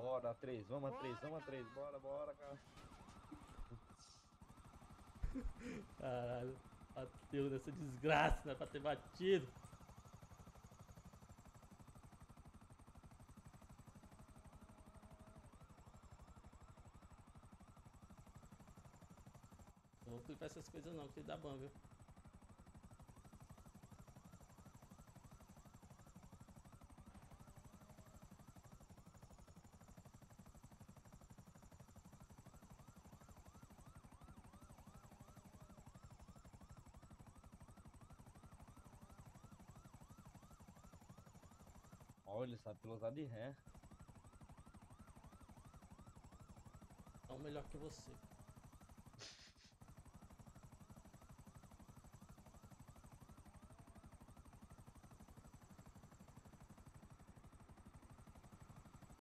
Bora, três, vamos a três, vamos a três, bora, bora, cara. Caralho, bateu nessa desgraça, não é pra ter batido. Não vou clipar essas coisas não, que dá bom, viu? Olha, sabe pilotar de ré. Não melhor que você.